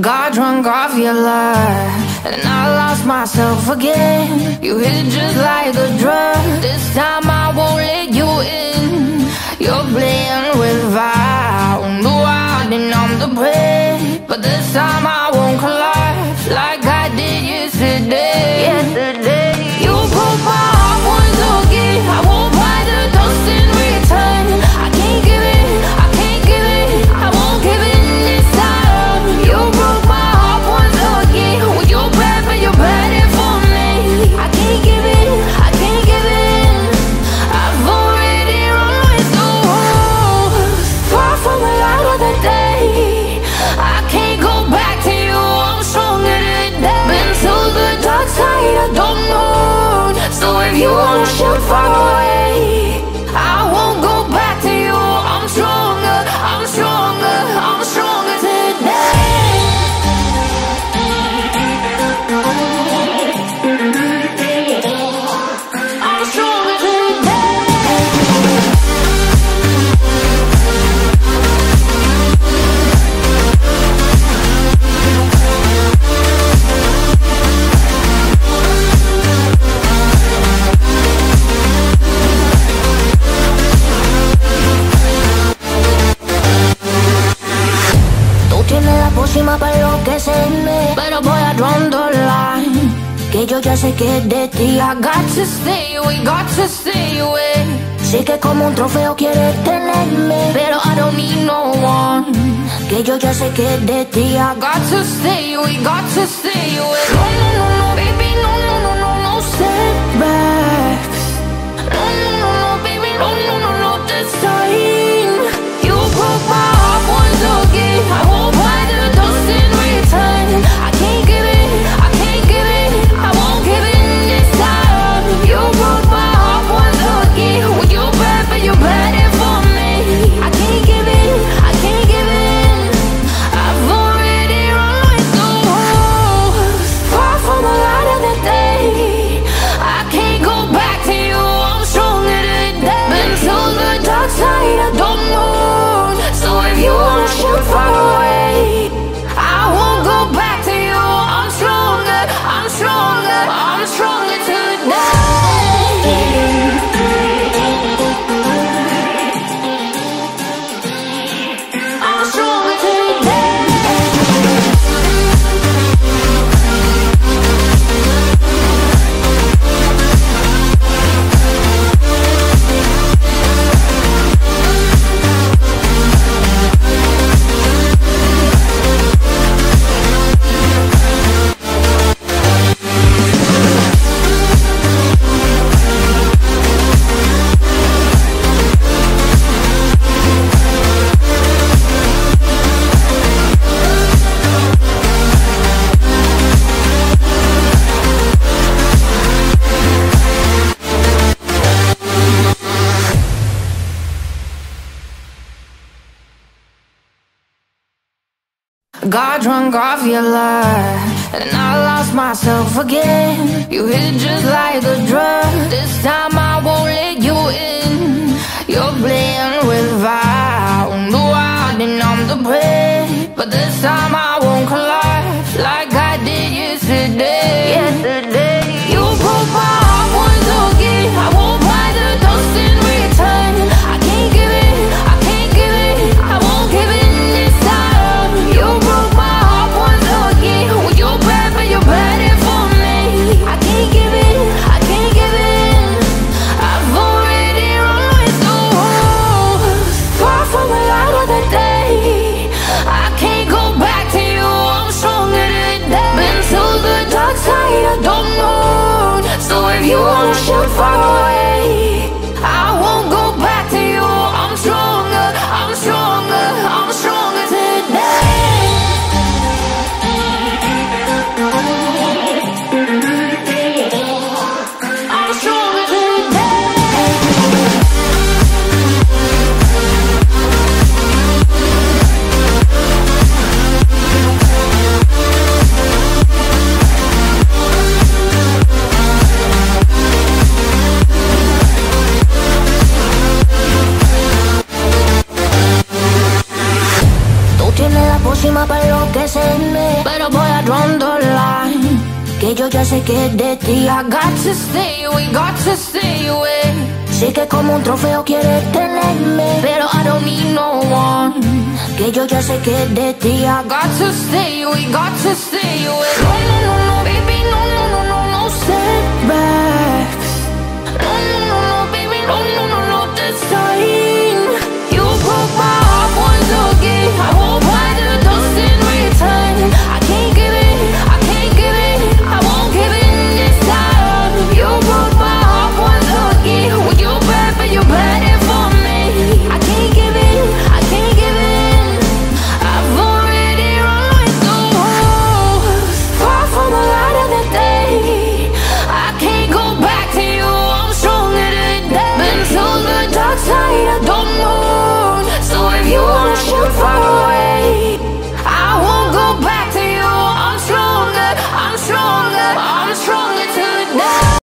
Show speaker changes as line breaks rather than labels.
Got drunk off your life And I lost myself again. You hit just like a drug This time I won't let you in. You're playing with fire the I've been on the break But this time I pero voy a run. Que yo ya sé que de ti I got to stay away, got to stay away. Sí que como un trofeo quieres tenerme, pero I don't need no one. Que yo ya sé que de ti I got to stay away, got to stay away. Got drunk off your love, And I lost myself again You hit just like a drug This time I won't. outside of the moon So if you wanna shoot far away encima para enloquecerme. Pero voy a run the line. Que yo ya sé que es de ti. I got to stay away, got to stay away. Sé que como un trofeo quieres tenerme. Pero I don't need no one. Que yo ya sé que es de ti. I got to stay away, got to stay away. No, no, no, no, baby.